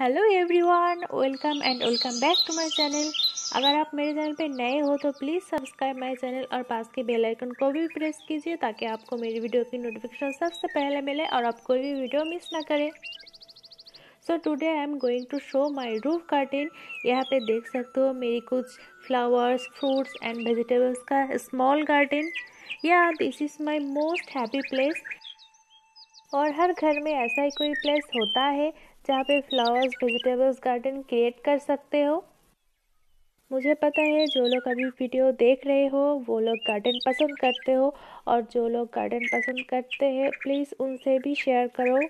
Hello everyone welcome and welcome back to my channel अगर आप मेरे चैनल पे नए हो तो प्लीज़ सब्सक्राइब माय चैनल और पास के बेल आइकन को भी प्रेस कीजिए ताकि आपको मेरी वीडियो की नोटिफिकेशन सबसे पहले मिले और आप कोई भी वीडियो मिस ना करें। So today I am going to show my roof garden यहाँ पे देख सकते हो मेरी कुछ फ्लावर्स फ्रूट्स एंड वेजिटेबल्स का स्मॉल गार्डन या this is my most happy place और हर घर में ऐसा ही कोई प्लेस होता है, जहाँ पे फ्लावर्स वेजिटेबल्स गार्डन क्रिएट कर सकते हो। मुझे पता है, जो लोग अभी वीडियो देख रहे हो, वो लोग गार्डन पसंद करते हो। और जो लोग गार्डन पसंद करते हैं प्लीज़ उनसे भी शेयर करो।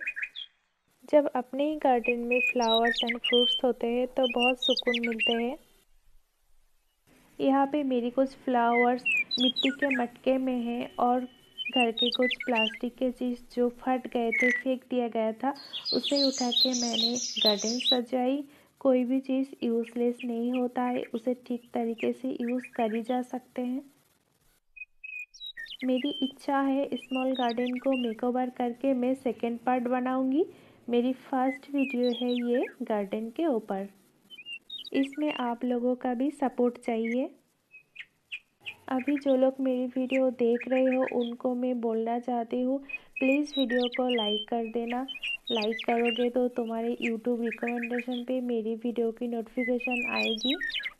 जब अपने ही गार्डन में फ्लावर्स एंड फ्रूट्स होते हैं तो बहुत सुकून मिलते हैं। यहाँ पे मेरी कुछ फ्लावर्स मिट्टी के मटके में हैं और घर के कुछ प्लास्टिक के चीज़ जो फट गए थे, फेंक दिया गया था, उसे उठा के मैंने गार्डन सजाई। कोई भी चीज़ यूज़लेस नहीं होता है, उसे ठीक तरीके से यूज़ करी जा सकते हैं। मेरी इच्छा है स्मॉल गार्डन को मेकओवर करके मैं सेकेंड पार्ट बनाऊँगी। मेरी फ़र्स्ट वीडियो है ये गार्डन के ऊपर। इसमें आप लोगों का भी सपोर्ट चाहिए। अभी जो लोग मेरी वीडियो देख रहे हो, उनको मैं बोलना चाहती हूँ प्लीज़ वीडियो को लाइक कर देना। लाइक करोगे तो तुम्हारे यूट्यूब रिकमेंडेशन पे मेरी वीडियो की नोटिफिकेशन आएगी।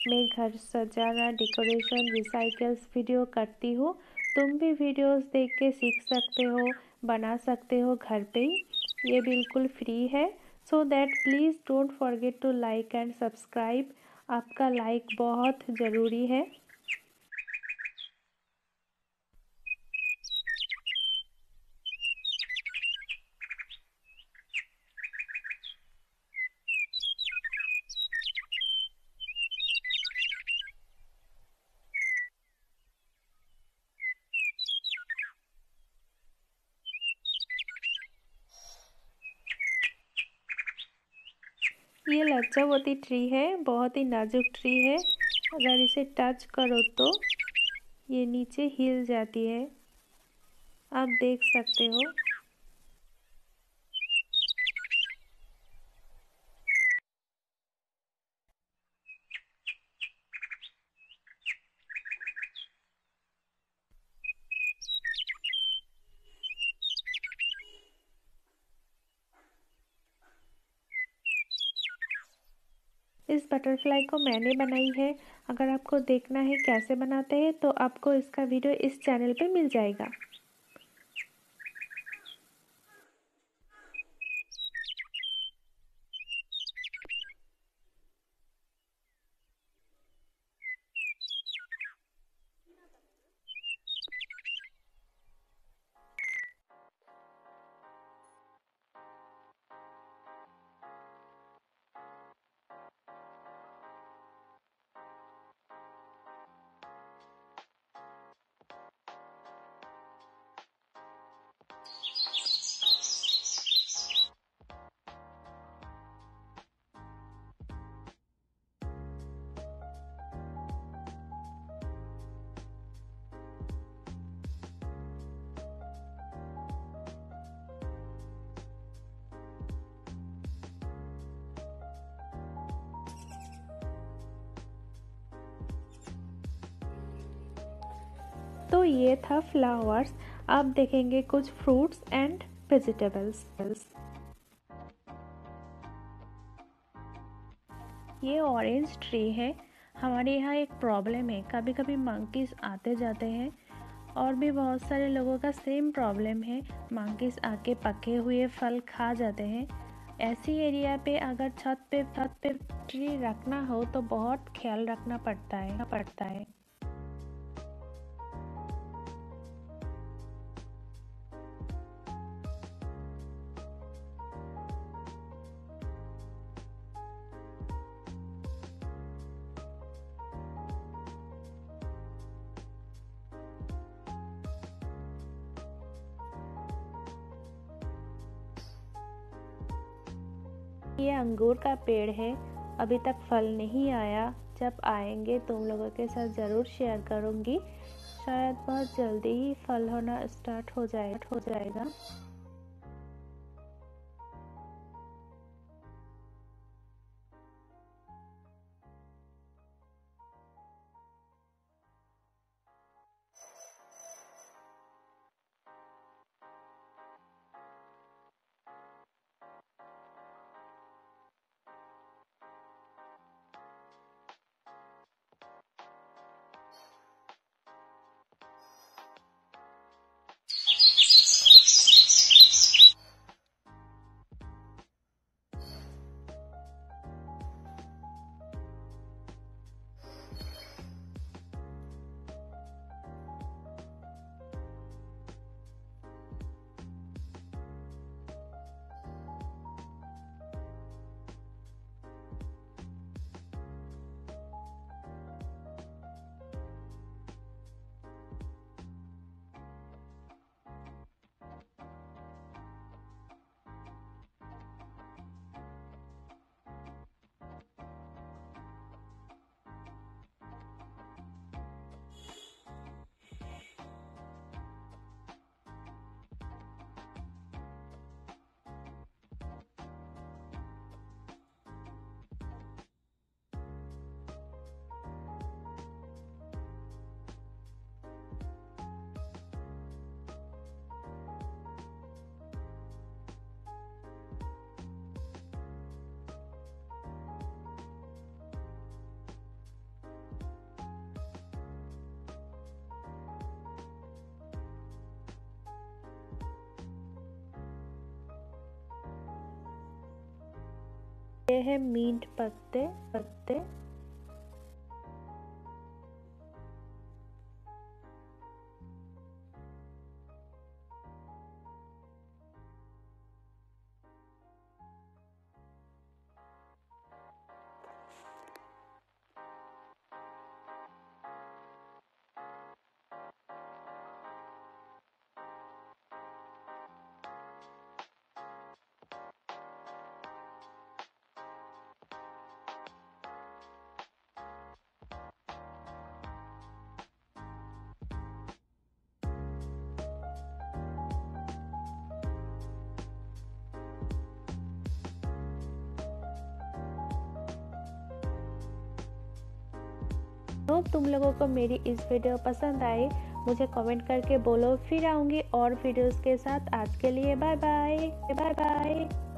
मैं घर सजाना डेकोरेशन रिसाइकल्स वीडियो करती हूँ। तुम भी वीडियोस देख के सीख सकते हो, बना सकते हो घर पे ही। ये बिल्कुल फ्री है। So that please don't forget to like and subscribe आपका लाइक बहुत ज़रूरी है। ये लज्जावती ट्री है, बहुत ही नाजुक ट्री है। अगर इसे टच करो तो ये नीचे हिल जाती है। आप देख सकते हो। इस बटरफ्लाई को मैंने बनाई है। अगर आपको देखना है कैसे बनाते हैं तो आपको इसका वीडियो इस चैनल पे मिल जाएगा। ये था फ्लावर्स अब देखेंगे कुछ फ्रूट्स एंड वेजिटेबल्स ये ऑरेंज ट्री है. हमारे यहाँ एक प्रॉब्लम है. कभी कभी मंकीज आते जाते हैं और भी बहुत सारे लोगों का सेम प्रॉब्लम है. मंकीज आके पके हुए फल खा जाते हैं. ऐसी एरिया पे अगर छत पे छत पे ट्री रखना हो तो बहुत ख्याल रखना पड़ता है पड़ता है। ये अंगूर का पेड़ है। अभी तक फल नहीं आया। जब आएँगे, तुम लोगों के साथ ज़रूर शेयर करूँगी। शायद बहुत जल्दी ही फल होना स्टार्ट हो जाए, हो जाएगा। ये है मीट पत्ते पत्ते। होप तुम लोगों को मेरी इस वीडियो पसंद आई, मुझे कमेंट करके बोलो। फिर आऊँगी और वीडियोस के साथ। आज के लिए बाय बाय बाय बाय